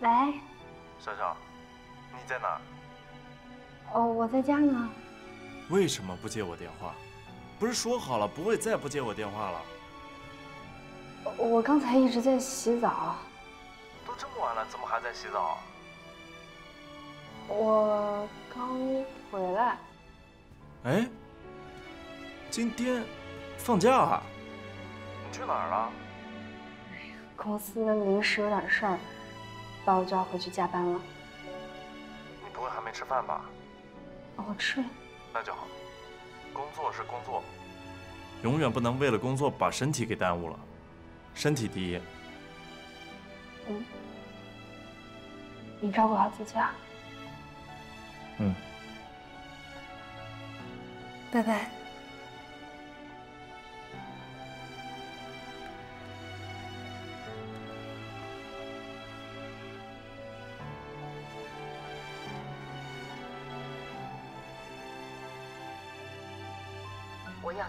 喂，小小，你在哪？哦，我在家呢。为什么不接我电话？不是说好了不会再不接我电话了？我刚才一直在洗澡。都这么晚了，怎么还在洗澡？我刚回来。哎，今天放假啊？你去哪儿了？公司临时有点事儿，把我就要回去加班了。你不会还没吃饭吧？我吃了。那就好。工作是工作，永远不能为了工作把身体给耽误了。身体第一。嗯。你照顾好自己啊。嗯。拜拜。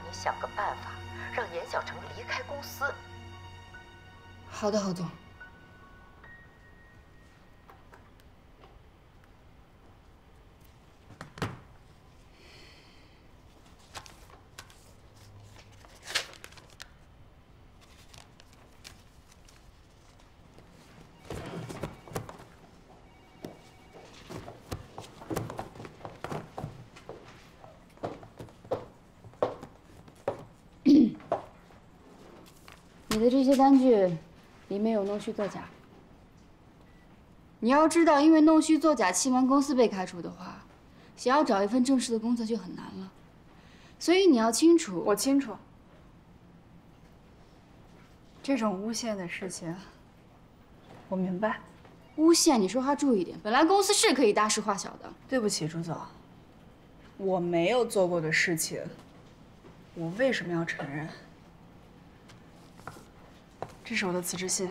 你想个办法，让严小成离开公司。好的，郝总。你的这些单据里面有弄虚作假。你要知道，因为弄虚作假，欺瞒公司被开除的话，想要找一份正式的工作就很难了。所以你要清楚。我清楚。这种诬陷的事情，我明白。诬陷，你说话注意点。本来公司是可以大事化小的。对不起，朱总，我没有做过的事情，我为什么要承认？这是我的辞职信，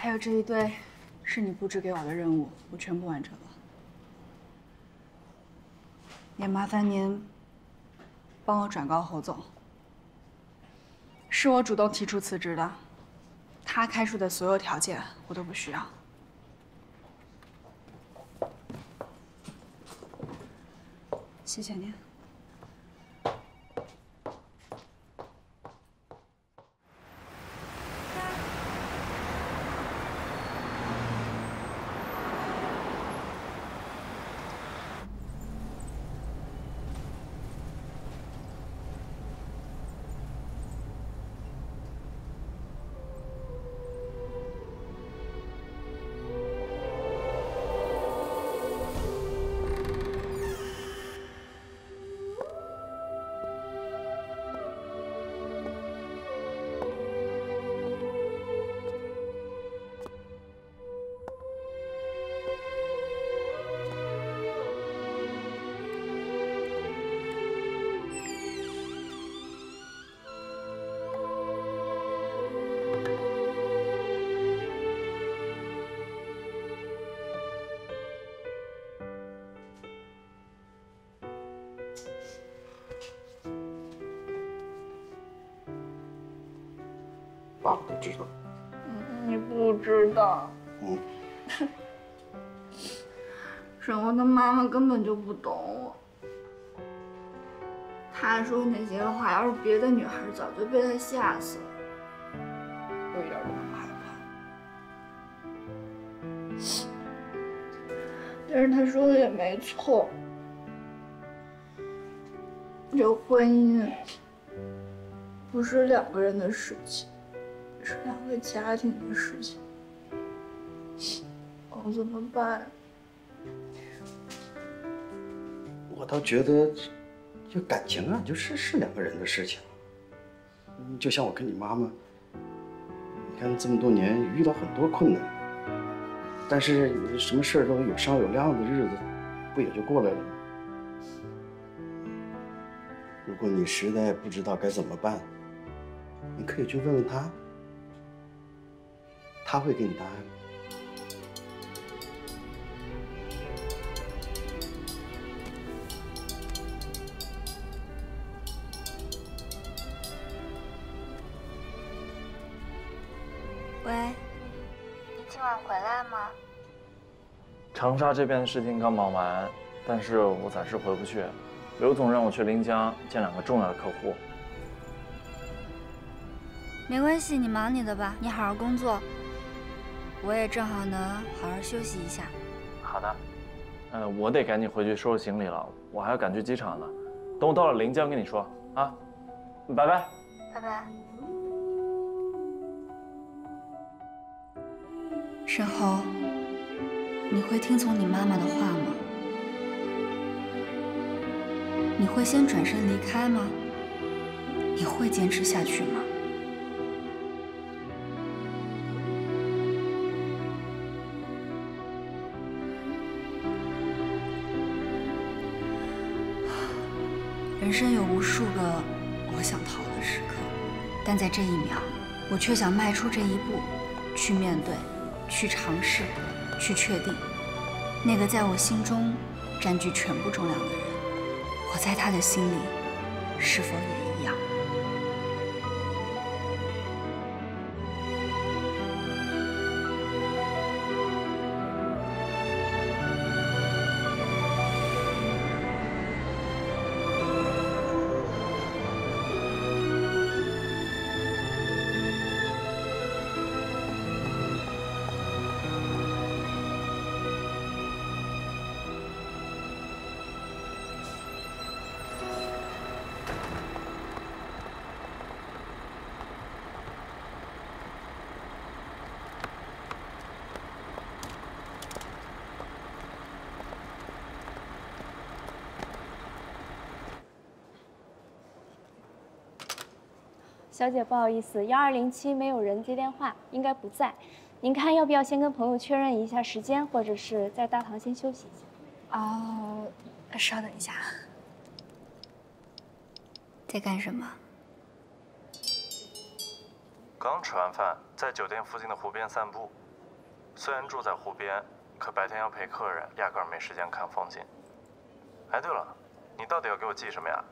还有这一堆是你布置给我的任务，我全部完成了。也麻烦您帮我转告侯总，是我主动提出辞职的，他开出的所有条件我都不需要。谢谢您。你不知道。嗯。沈巍跟妈妈根本就不懂我。他说那些话，要是别的女孩，早就被他吓死了。我一点都不害怕。但是他说的也没错，这婚姻不是两个人的事情。是两个家庭的事情，我怎么办？我倒觉得，就感情啊，就是是两个人的事情。就像我跟你妈妈，你看这么多年遇到很多困难，但是什么事都有商有量的日子，不也就过来了吗？如果你实在不知道该怎么办，你可以去问问他。他会给你答案。喂，你今晚回来吗？长沙这边的事情刚忙完，但是我暂时回不去。刘总让我去临江见两个重要的客户。没关系，你忙你的吧，你好好工作。我也正好能好好休息一下。好的。呃，我得赶紧回去收拾行李了，我还要赶去机场呢。等我到了临江跟你说啊，拜拜。拜拜。沈侯，你会听从你妈妈的话吗？你会先转身离开吗？你会坚持下去吗？人生有无数个我想逃的时刻，但在这一秒，我却想迈出这一步，去面对，去尝试，去确定，那个在我心中占据全部重量的人，我在他的心里是否也小姐，不好意思，幺二零七没有人接电话，应该不在。您看要不要先跟朋友确认一下时间，或者是在大堂先休息一下？哦，稍等一下。在干什么？刚吃完饭，在酒店附近的湖边散步。虽然住在湖边，可白天要陪客人，压根儿没时间看风景。哎，对了，你到底要给我寄什么呀？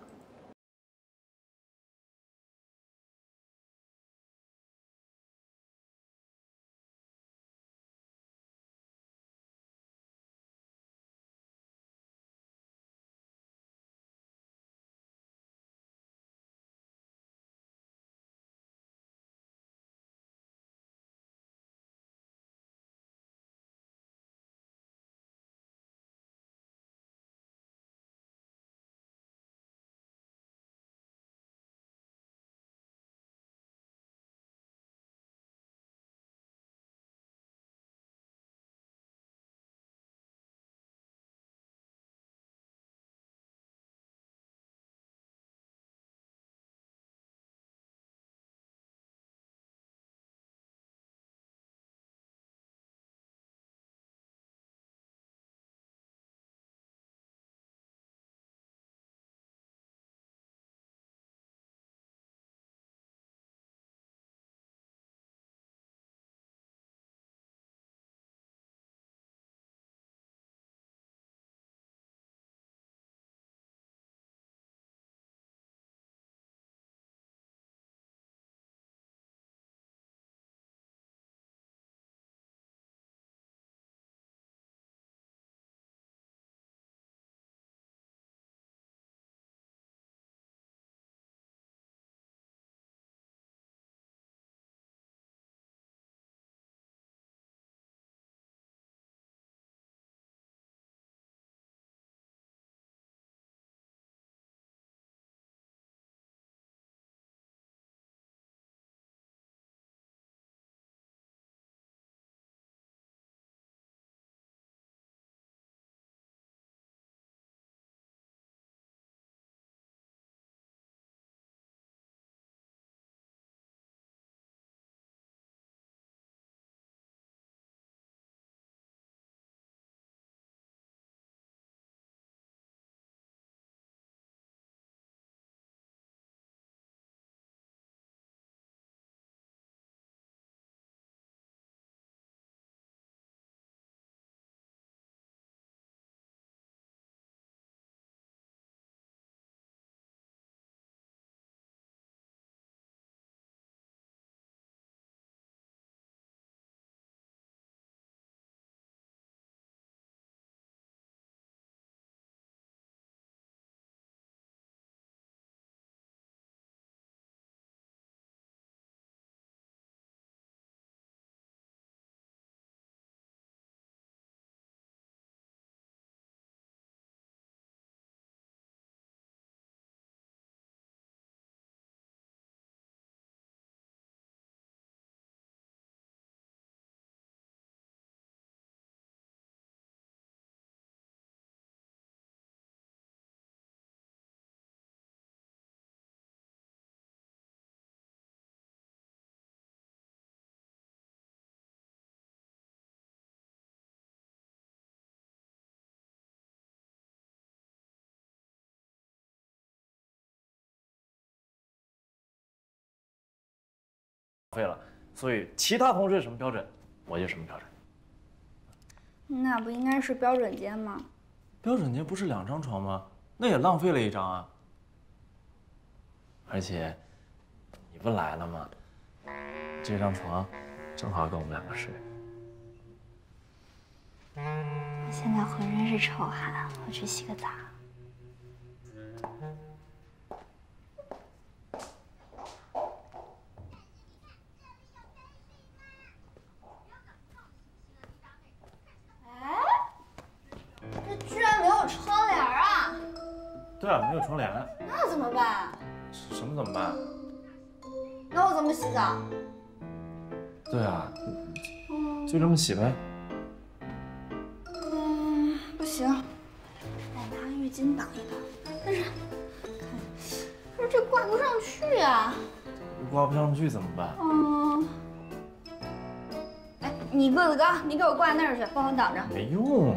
费了。所以其他同事什么标准，我就什么标准。那不应该是标准间吗？标准间不是两张床吗？那也浪费了一张啊。而且，你不来了吗？这张床正好跟我们两个睡。我现在浑身是臭汗，我去洗个澡。窗帘，那怎么办？什么怎么办？那我怎么洗澡？对啊，就这么洗呗。嗯，不行，得拿浴巾挡一挡。但是，可是这挂不上去啊。挂不上去怎么办？嗯，哎，你个子高，你给我挂那儿去，帮我挡着。没用。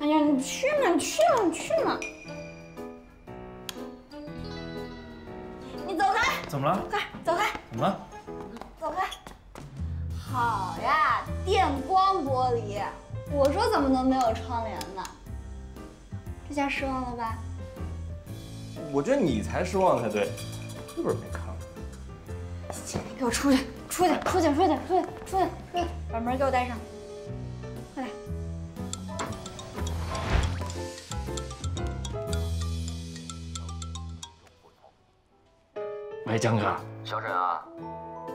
哎呀，你去嘛，你去嘛，你去嘛！怎么了？快走开！怎么了？走开！好呀，电光玻璃。我说怎么能没有窗帘呢？这下失望了吧？我觉得你才失望才对，是不是没看过？你给我出去！出去！出去！出去！出去！出去！出去！把门给我带上！喂，江哥，小沈啊，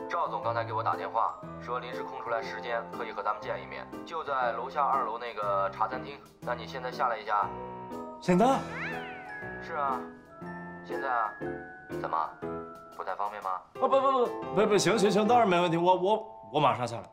赵总刚才给我打电话，说临时空出来时间，可以和咱们见一面，就在楼下二楼那个茶餐厅。那你现在下来一下？现在？是啊，现在啊？怎么，不太方便吗？啊不不不不不行行行，当然没问题，我我我马上下来。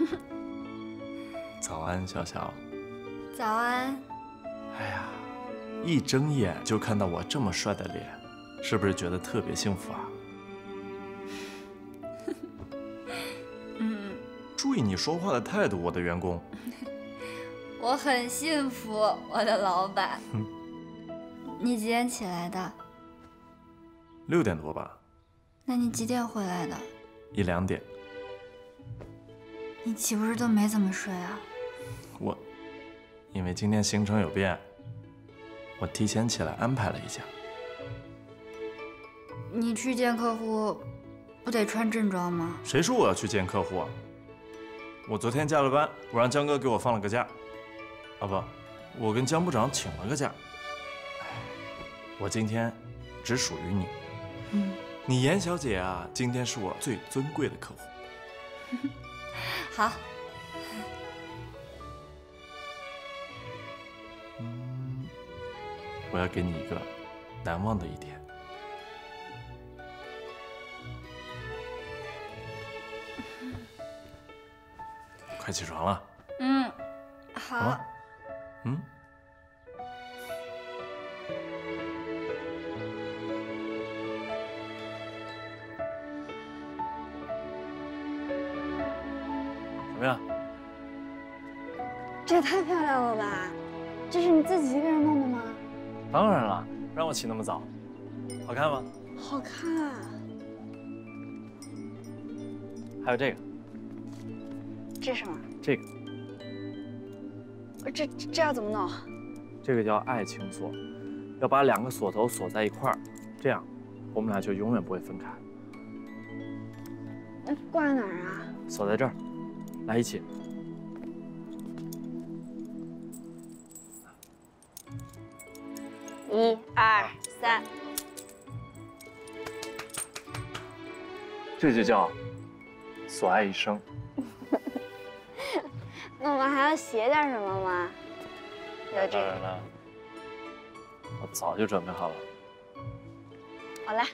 早安，小小。早安。哎呀，一睁眼就看到我这么帅的脸，是不是觉得特别幸福啊？嗯，注意你说话的态度，我的员工。我很幸福，我的老板。你几点起来的？六点多吧。那你几点回来的？一两点。你岂不是都没怎么睡啊？我，因为今天行程有变，我提前起来安排了一下。你去见客户，不得穿正装吗？谁说我要去见客户啊？我昨天加了班，我让江哥给我放了个假。啊不，我跟江部长请了个假。我今天只属于你。嗯。你严小姐啊，今天是我最尊贵的客户。好。嗯，我要给你一个难忘的一天。快起床了。嗯，好。嗯。么样？这也太漂亮了吧！这是你自己一个人弄的吗？当然了，让我起那么早，好看吗？好看。还有这个。这什么？这个。这这要怎么弄？这个叫爱情锁，要把两个锁头锁在一块儿，这样我们俩就永远不会分开。那挂在哪儿啊？锁在这儿，来一起。一二三，这就叫所爱一生。那我们还要写点什么吗？有这个，当然了，我早就准备好了。好了，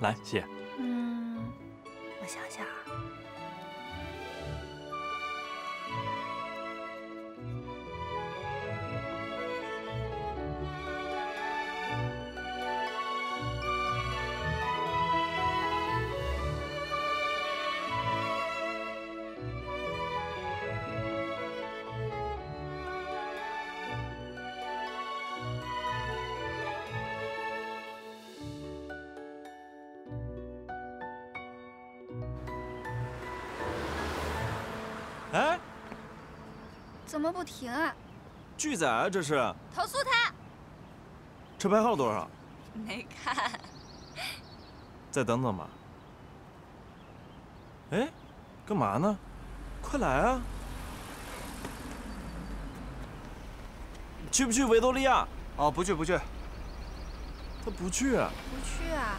来写，怎么不停啊？拒载啊！这是投诉他！车牌号多少？没看。再等等吧。哎，干嘛呢？快来啊！去不去维多利亚？哦，不去不去。他不去啊。不去啊。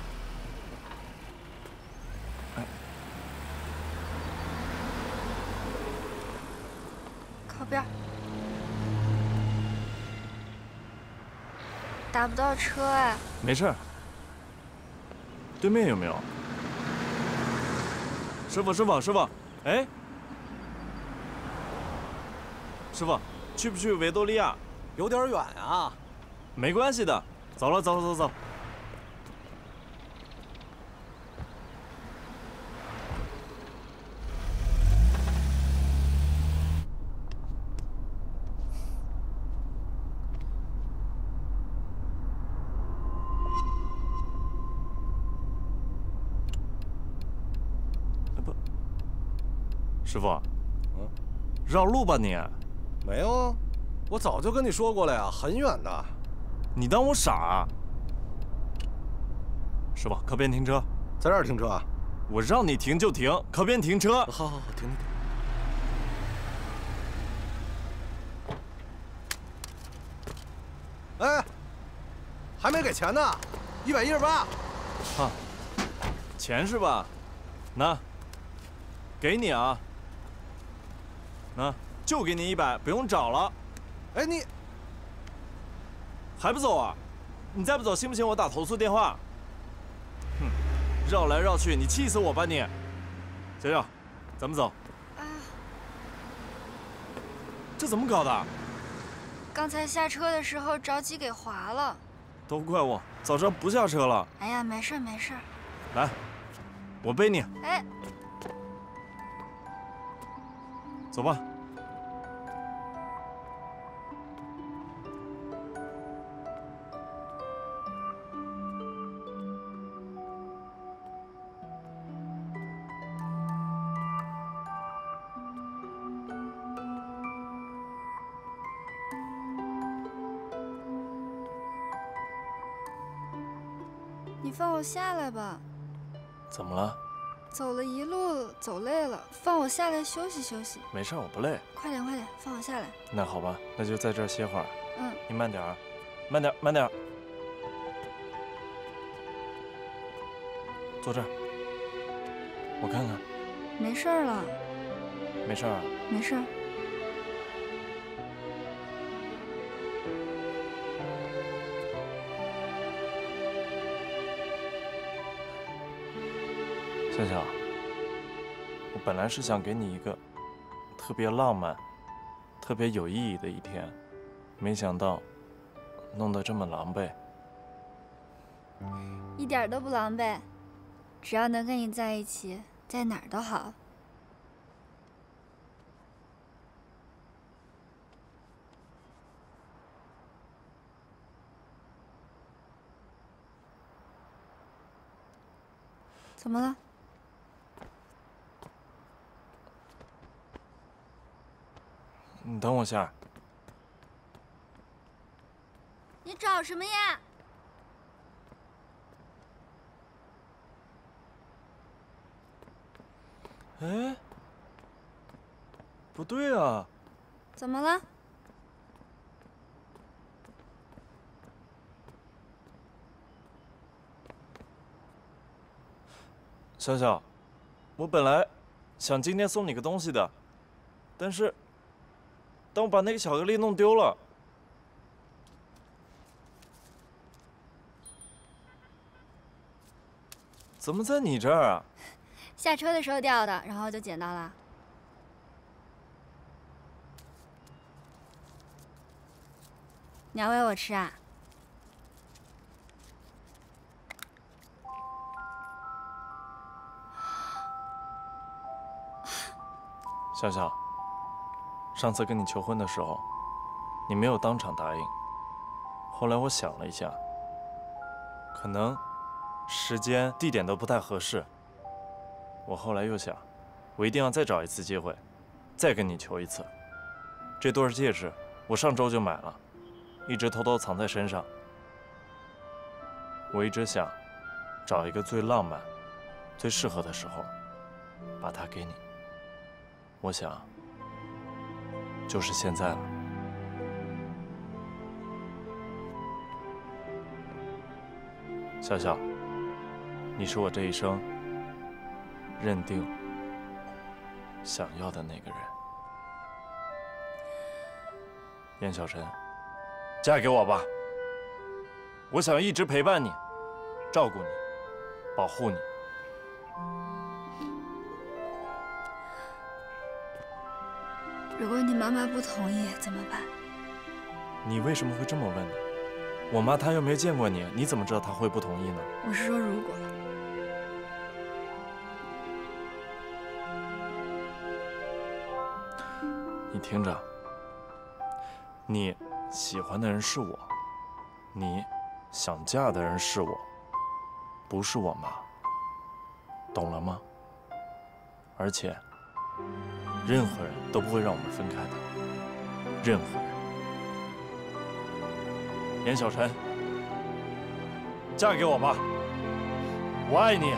靠边儿。打不到车哎。没事。对面有没有？师傅，师傅，师傅，哎，师傅，去不去维多利亚？有点远啊。没关系的，走了，走了，走走。师傅，嗯，绕路吧你？没有啊，我早就跟你说过了呀，很远的。你当我傻啊？师傅，靠边停车，在这儿停车啊？我让你停就停，靠边停车。好好好，停停停。哎，还没给钱呢，一百一十八。哈，钱是吧？那，给你啊。那就给你一百，不用找了。哎，你还不走啊？你再不走，信不信我打投诉电话？哼，绕来绕去，你气死我吧你！小小，咱们走。啊，这怎么搞的？刚才下车的时候着急给划了。都怪我，早知道不下车了。哎呀，没事没事。来，我背你。哎，走吧。我下来吧。怎么了？走了一路，走累了，放我下来休息休息。没事，我不累。快点快点，放我下来。那好吧，那就在这儿歇会儿。嗯，你慢点儿，慢点儿，慢点儿。坐这儿，我看看。没事了，没事儿啊？没事本来是想给你一个特别浪漫、特别有意义的一天，没想到弄得这么狼狈。一点都不狼狈，只要能跟你在一起，在哪儿都好。怎么了？你等我下。你找什么呀？哎，不对啊！怎么了？小小，我本来想今天送你个东西的，但是，但我把那个巧克力弄丢了。怎么在你这儿啊？下车的时候掉的，然后就捡到了。你要喂我吃啊？笑笑，上次跟你求婚的时候，你没有当场答应。后来我想了一下，可能时间、地点都不太合适。我后来又想，我一定要再找一次机会，再跟你求一次。这对戒指我上周就买了，一直偷偷藏在身上。我一直想找一个最浪漫、最适合的时候，把它给你。我想，就是现在了。笑笑，你是我这一生认定、想要的那个人。燕小晨，嫁给我吧！我想一直陪伴你，照顾你，保护你。如果你妈妈不同意怎么办？你为什么会这么问呢？我妈她又没见过你，你怎么知道她会不同意呢？我是说如果。你听着，你喜欢的人是我，你想嫁的人是我，不是我妈，懂了吗？而且。任何人都不会让我们分开的，任何人。严小晨，嫁给我吧，我爱你。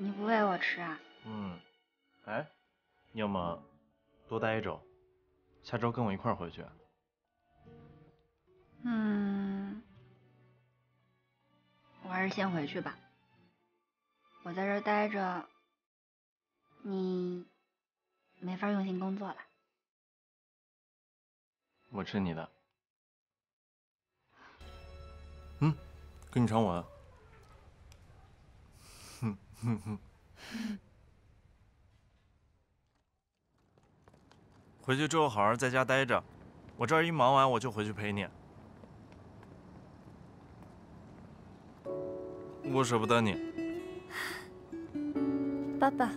你不喂我吃啊？嗯，哎，你要么多待一周，下周跟我一块儿回去。嗯，我还是先回去吧。我在这儿待着，你没法用心工作了。我吃你的。嗯，给你传吻。哼哼哼。回去之后好好在家待着，我这儿一忙完我就回去陪你。我舍不得你。爸爸。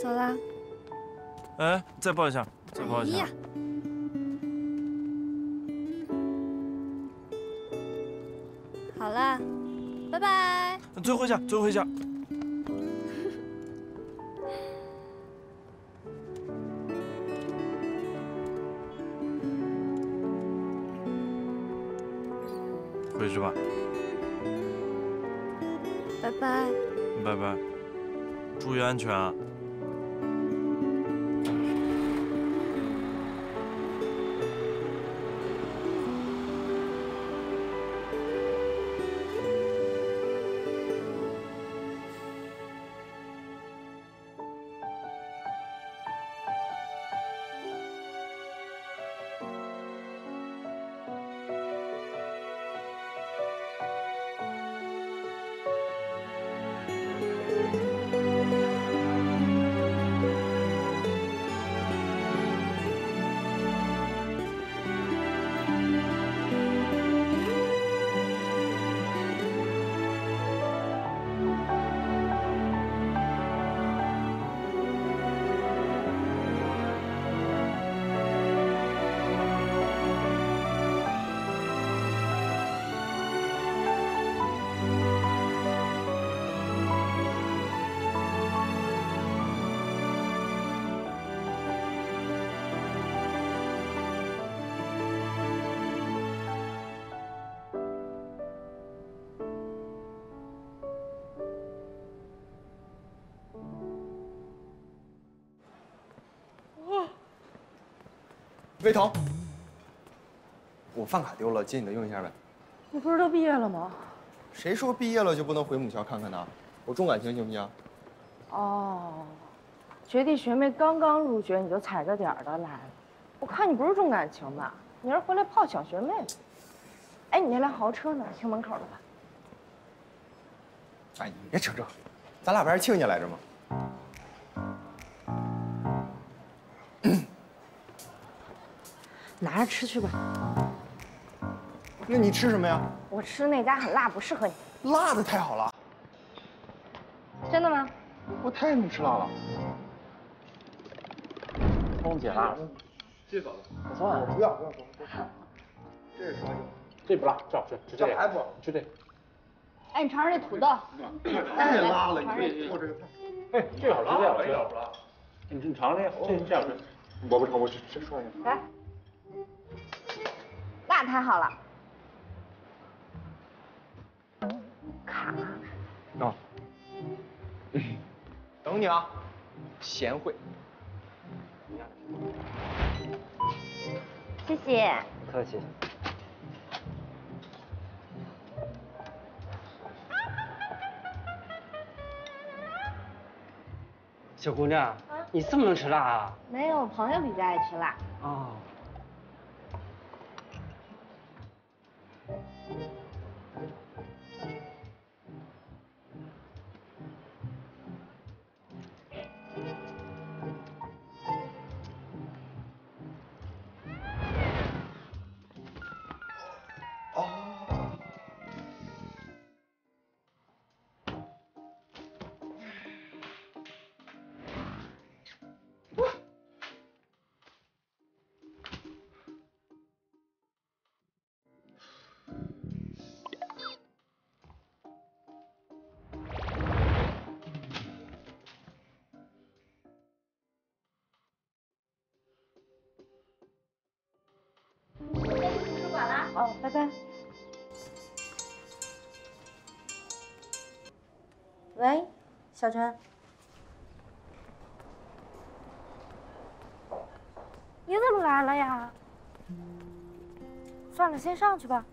走啦。哎，再抱一下，再抱一下。拜拜。最后一下，最后一下。回去吧，拜拜。拜拜，注意安全啊。魏彤，我饭卡丢了，借你的用一下呗。你不是都毕业了吗？谁说毕业了就不能回母校看看呢？我重感情行不行？哦，学弟学妹刚刚入学你就踩着点儿的来了，我看你不是重感情吧？你是回来泡小学妹的。哎，你那辆豪车呢？停门口了吧？哎，你别扯这，咱俩不是亲家来着吗？拿着吃去吧。那你吃什么呀？我吃那家很辣，不适合你。辣的太好了，真的吗？我太能吃辣了。空姐辣，这嫂子，不错啊我不要不要不要，这是什么？这不辣，这好吃，吃这个，这还不吃这。哎，你尝尝这土豆。太辣了，你做这个太。哎，这个好吃，这个好吃。你你尝尝这个，这这好吃。我不尝，我吃吃涮一来，辣太好了。卡。啊。等你啊，贤惠。谢谢。不客气。小姑娘，你这么能吃辣啊？没有，朋友比较爱吃辣。哦。Thank you. 小陈，你怎么来了呀？算了，先上去吧。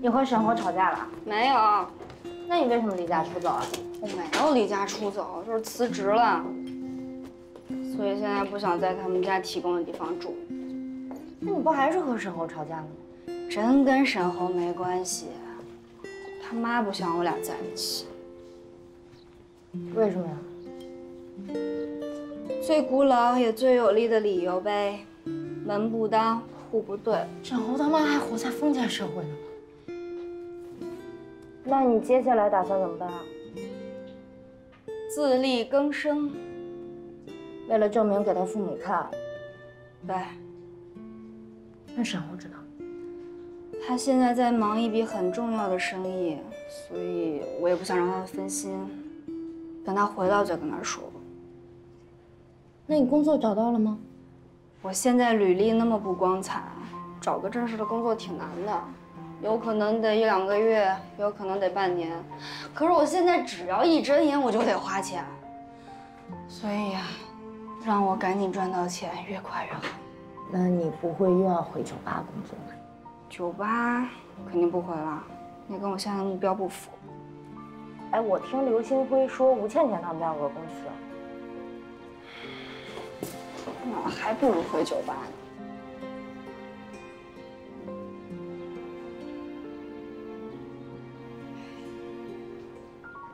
你和沈侯吵架了？没有，那你为什么离家出走啊？我没有离家出走，就是辞职了。所以现在不想在他们家提供的地方住。那你不还是和沈侯吵架了吗？真跟沈侯没关系，他妈不想我俩在一起。为什么呀？最古老也最有力的理由呗，门不当户不对。沈侯他妈还活在封建社会呢。那你接下来打算怎么办啊？自力更生。为了证明给他父母看。对。那沈侯知道？他现在在忙一笔很重要的生意，所以我也不想让他分心。等他回来再跟他说。那你工作找到了吗？我现在履历那么不光彩，找个正式的工作挺难的。有可能得一两个月，有可能得半年。可是我现在只要一睁眼，我就得花钱。所以呀，让我赶紧赚到钱，越快越好。那你不会又要回酒吧工作吧？酒吧肯定不回了，那跟我现在的目标不符。哎，我听刘星辉说，吴倩倩他们家有个公司。那还不如回酒吧呢。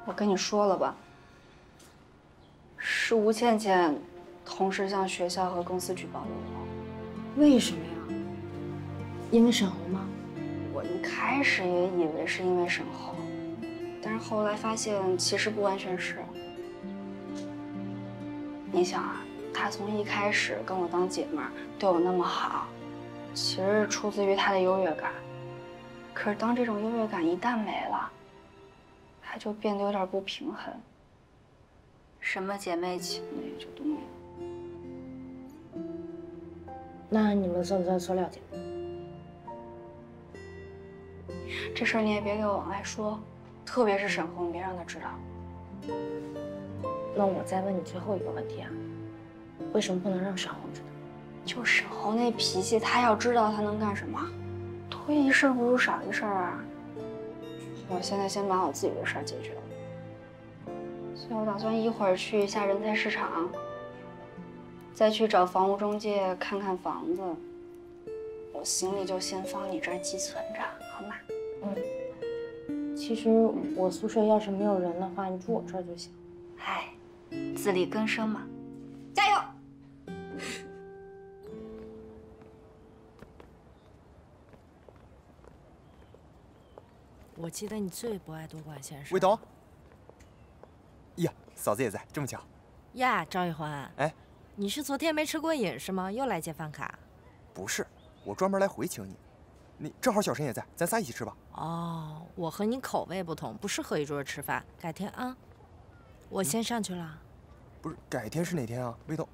我跟你说了吧，是吴倩倩同时向学校和公司举报的我。为什么呀？因为沈侯吗？我一开始也以为是因为沈浩，但是后来发现其实不完全是。你想啊，他从一开始跟我当姐妹，对我那么好，其实是出自于他的优越感。可是当这种优越感一旦没了，他就变得有点不平衡，什么姐妹情也就都没有。那你们算不算塑料姐妹？这事儿你也别给我往外说，特别是沈红，你别让他知道。那我再问你最后一个问题啊，为什么不能让沈红知道？就沈红那脾气，他要知道他能干什么？多一事不如少一事啊！我现在先把我自己的事儿解决了，所以我打算一会儿去一下人才市场，再去找房屋中介看看房子。我行李就先放你这儿寄存着？嗯。其实我宿舍要是没有人的话，你住我这儿就行。哎，自力更生嘛，加油！我记得你最不爱多管闲事。魏东。呀，嫂子也在，这么巧。呀，赵玉环。哎，你是昨天没吃过瘾是吗？又来借饭卡？不是，我专门来回请你。你正好小陈也在，咱仨一起吃吧。哦，我和你口味不同，不适合一桌吃饭，改天啊。我先上去了。不是，改天是哪天啊？魏东。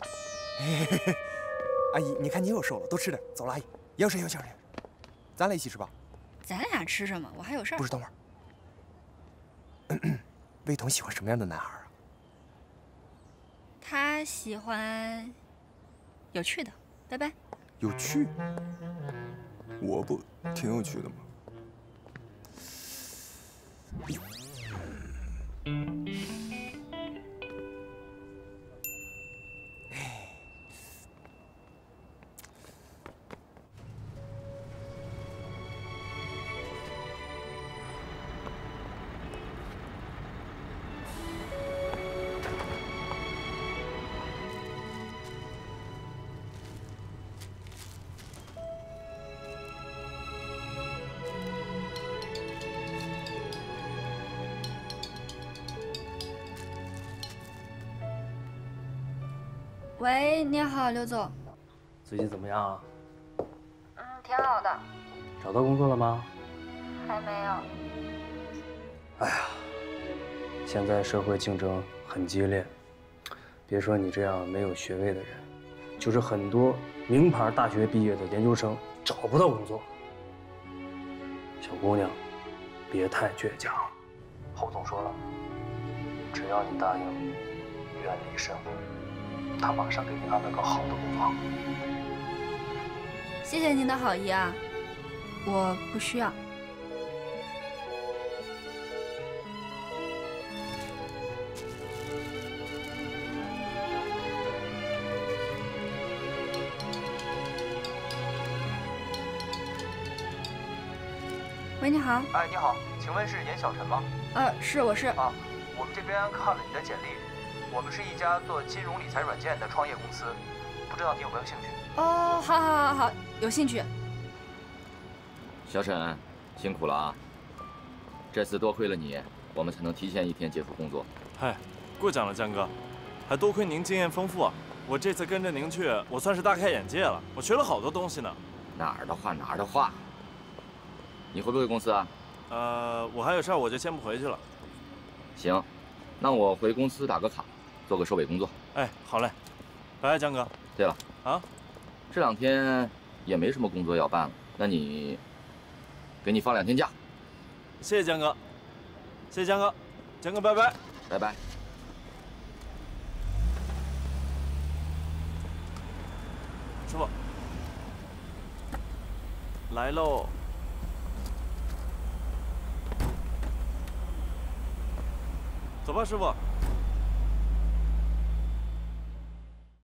阿姨，你看你又瘦了，多吃点。走了，阿姨。杨婶，杨婶，咱俩一起吃吧。咱俩吃什么？我还有事儿。不是，等会儿。魏彤喜欢什么样的男孩啊？他喜欢有趣的。拜拜。有趣？我不挺有趣的吗？喂，你好，刘总。最近怎么样啊？嗯，挺好的。找到工作了吗？还没有。哎呀，现在社会竞争很激烈，别说你这样没有学位的人，就是很多名牌大学毕业的研究生找不到工作。小姑娘，别太倔强。侯总说了，只要你答应远离申户，他马上给你安排个好的工房。谢谢您的好意啊，我不需要。喂，你好。哎，你好，请问是严小晨吗？呃，是，我是。啊，我们这边看了你的简历，我们是一家做金融理财软件的创业公司，不知道你有没有兴趣？哦，好，好，好，好，有兴趣。小沈，辛苦了啊！这次多亏了你，我们才能提前一天结束工作。嗨，过奖了，江哥，还多亏您经验丰富啊！我这次跟着您去，我算是大开眼界了，我学了好多东西呢。哪儿的话哪儿的话。你回不回公司啊？呃，我还有事儿，我就先不回去了。行，那我回公司打个卡，做个收尾工作。哎，好嘞，拜拜，江哥。对了，啊，这两天也没什么工作要办了，那你给你放两天假。谢谢江哥，谢谢江哥，江哥拜拜，拜拜。师傅，来喽。走吧，师傅。